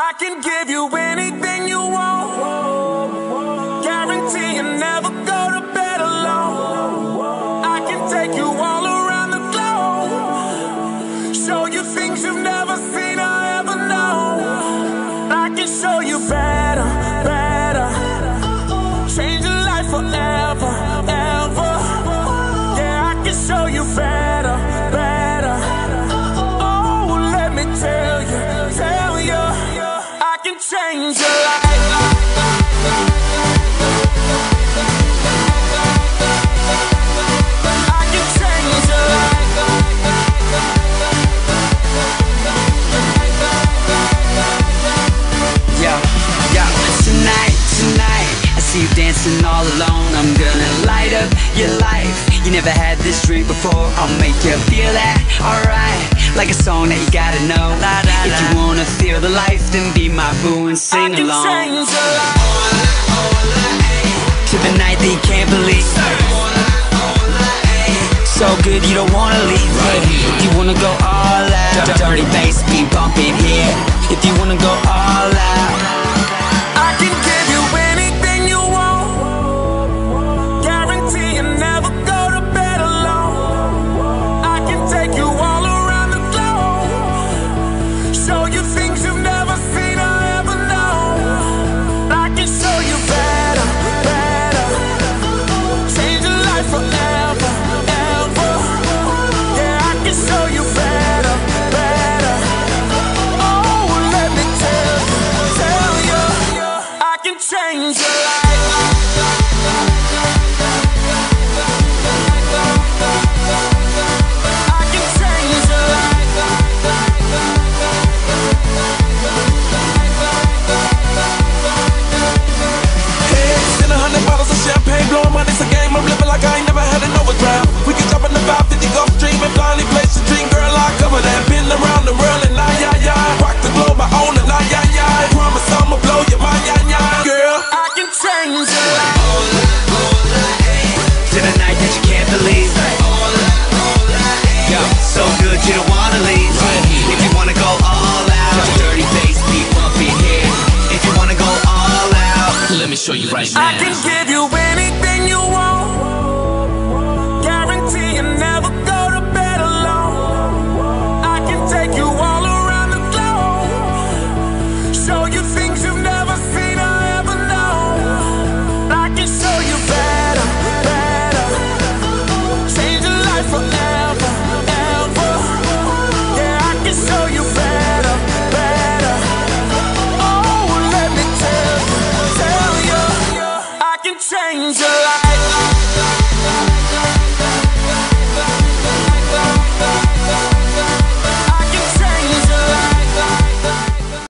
I can give you anything you want. Guarantee you never go to bed alone. I can take you all around the globe. Show you things you've never seen or ever known. I can show you better, better. Change your life forever, ever. Yeah, I can show you better, tonight, I see you dancing all alone. I'm gonna light up your life. You never had this dream before. I'll make you feel that, alright. Like a song that you gotta know. If you wanna feel the life, then be my boo and sing along. change your life. To the night that you can't believe. So good you don't wanna leave. If you wanna go all out, dirty bass be bumping show you right now. I can give you anything you want. angel.